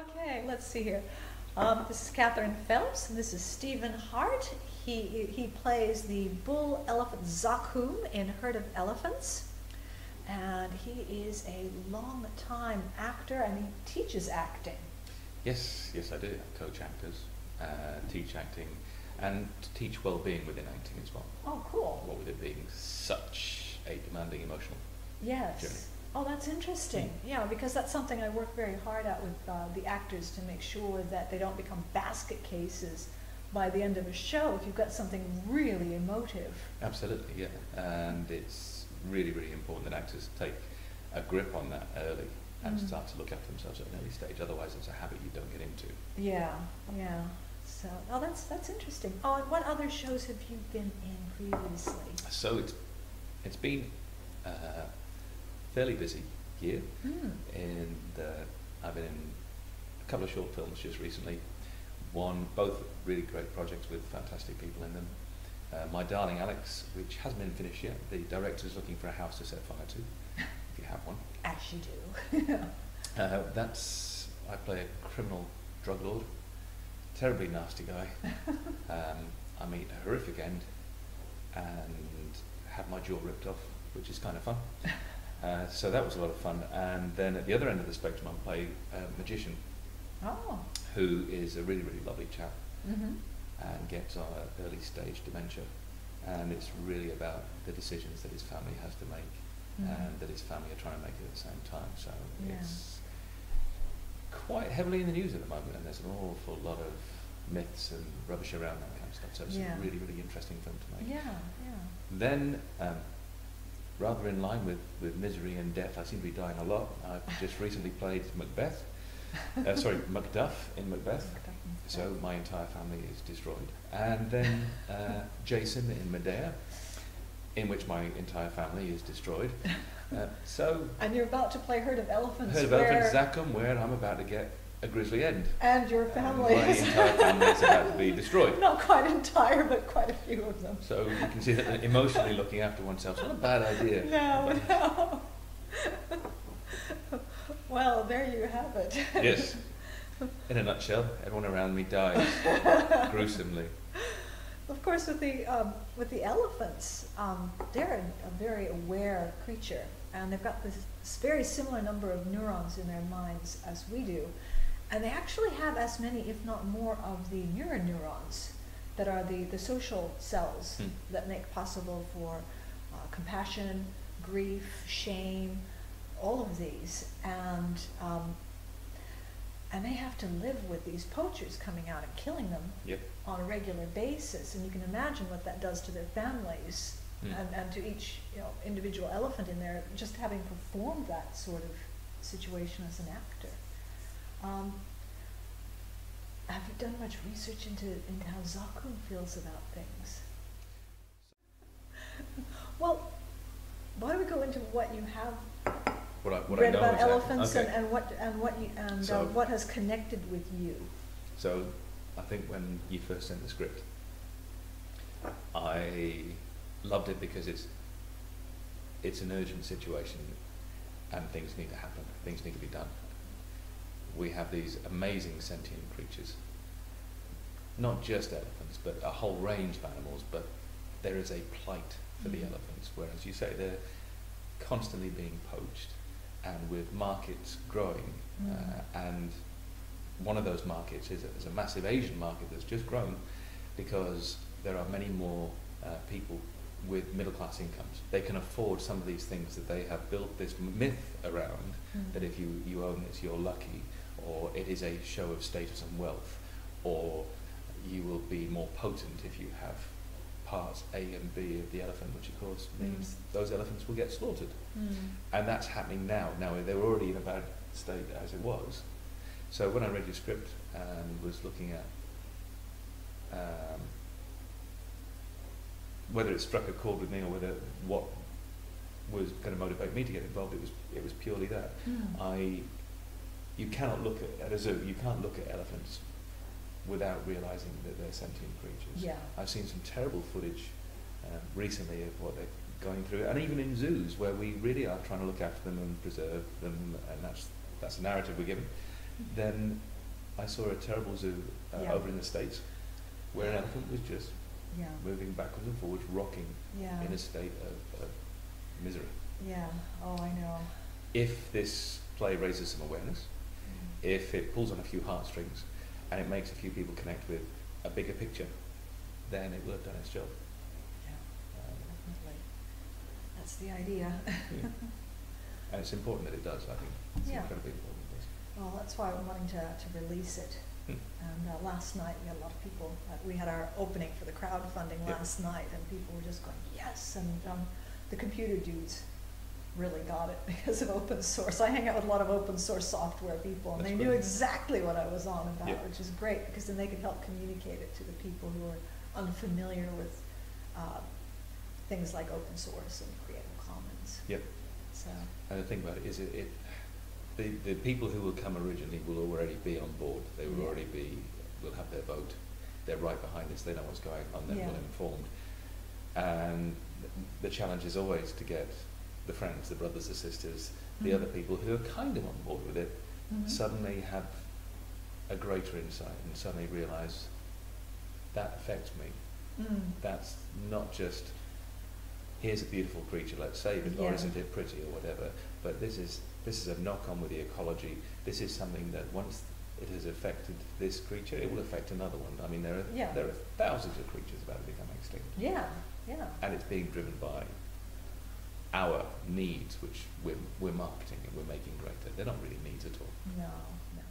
Okay, let's see here. Um, this is Katherine Phelps, and this is Stephen Heart. He, he plays the bull elephant Zakum in Heard of Elephants. And he is a long time actor and he teaches acting. Yes, yes, I do. I coach actors, uh, teach acting, and teach well-being within acting as well. Oh, cool. What with it being such a demanding emotional Yes. journey. Oh, that's interesting. Yeah, because that's something I work very hard at with uh, the actors to make sure that they don't become basket cases by the end of a show if you've got something really emotive. Absolutely, yeah. And it's really, really important that actors take a grip on that early and Mm. start to look after themselves at an early stage. Otherwise, it's a habit you don't get into. Yeah, yeah. So, oh, that's that's interesting. Oh, and what other shows have you been in previously? So it's it's been a fairly busy year. Hmm. And uh, I've been in a couple of short films just recently. One, both really great projects with fantastic people in them. Uh, My Darling Alex, which hasn't been finished yet. The director is looking for a house to set fire to, if you have one. As you do. Uh, that's I play a criminal drug lord, terribly nasty guy. Um, I meet a horrific end, and have my jaw ripped off, which is kind of fun. Uh, so that was a lot of fun. And then at the other end of the spectrum, I play a magician oh. who is a really, really lovely chap Mm-hmm. and gets on early stage dementia. And it's really about the decisions that his family has to make Mhm. and that his family are trying to make at the same time. So Yeah. it's quite heavily in the news at the moment, and there's an awful lot of myths and rubbish around that kind of stuff. So it's Yeah. a really, really interesting film to make. Yeah, yeah. Then, um, rather in line with, with misery and death, I seem to be dying a lot. I've just recently played Macbeth, uh, sorry, Macduff in Macbeth. So my entire family is destroyed. And then uh, Jason in Medea, in which my entire family is destroyed. Uh, so And you're about to play Heard of Elephants. heard where, Elephants, Zachem, where I'm about to get a grisly end. And your And family my entire family is about to be destroyed. not quite entire, but quite a few of them. So you can see that emotionally looking after oneself is not a bad idea. No, no. well, there you have it. Yes. In a nutshell, everyone around me dies gruesomely. Of course, with the um, with the elephants, um, they're a, a very aware creature, and they've got this very similar number of neurons in their minds as we do, and they actually have as many, if not more, of the mirror neurons that are the, the social cells Hmm. that make possible for uh, compassion, grief, shame, all of these, and um, and they have to live with these poachers coming out and killing them Yep. on a regular basis, and you can imagine what that does to their families Mm. and, and to each you know individual elephant in there, just having performed that sort of situation as an actor. Um, have you done much research into, into how Zakun feels about things? well, why don't we go into what you have What I, what read I know about exactly. elephants okay. and, and what and what you, and uh, what has connected with you? So I think when you first sent the script, I loved it because it's it's an urgent situation and things need to happen. Things need to be done. We have these amazing sentient creatures. Not just elephants, but a whole range of animals, but there is a plight for the Mm. elephants, whereas you say they're constantly being poached and with markets growing Mm. uh, and one of those markets is a, is a massive Asian market that's just grown because there are many more uh, people with middle class incomes. They can afford some of these things that they have built this myth around Mm. that if you, you own this, you're lucky, or it is a show of status and wealth, or you will be more potent if you have parts A and B of the elephant, which of course means Mm. those elephants will get slaughtered. Mm. And that's happening now. Now, they were already in a bad state as it was. So when I read your script and was looking at um, whether it struck a chord with me or whether what was going to motivate me to get involved, it was it was purely that. Mm. I, you cannot look at, at a zoo, you can't look at elephants without realizing that they're sentient creatures. Yeah. I've seen some terrible footage um, recently of what they're going through, and even in zoos where we really are trying to look after them and preserve them, and that's that's the narrative we're given. then I saw a terrible zoo uh, Yeah. over in the States where an elephant was just Yeah, moving backwards and forwards, rocking yeah, in a state of, of misery. yeah, oh, I know. If this play raises some awareness. If it pulls on a few heartstrings, and it makes a few people connect with a bigger picture, then it will have done its job. Yeah, Um, definitely. That's the idea. yeah. And it's important that it does, I think. It's Yeah. incredibly important. Well, that's why I'm wanting to, to release it. Hmm. And uh, last night, we had a lot of people, uh, we had our opening for the crowdfunding Yeah. last night, and people were just going, yes, and um, the computer dudes really got it because of open source. I hang out with a lot of open source software people, and That's they knew exactly what I was on about, Yeah. which is great, because then they could help communicate it to the people who are unfamiliar with uh, things like open source and Creative Commons. Yep. So, And the thing about it is, it, it the, the people who will come originally will already be on board. They will Yeah. already be, will have their vote. They're right behind us. They know what's going on. They're Yeah. well informed. And the challenge is always to get the friends, the brothers, the sisters, the Mhm. other people who are kind of on board with it, mhm. suddenly have a greater insight and suddenly realise that affects me. Mm. That's not just here's a beautiful creature, let's save it, or isn't it pretty, or whatever. But this is this is a knock on with the ecology. This is something that once it has affected this creature, it will affect another one. I mean, there are Yeah. there are thousands of creatures about to become extinct, Yeah, yeah. and it's being driven by our needs, which we're we're marketing and we're making greater. They're not really needs at all. No, no.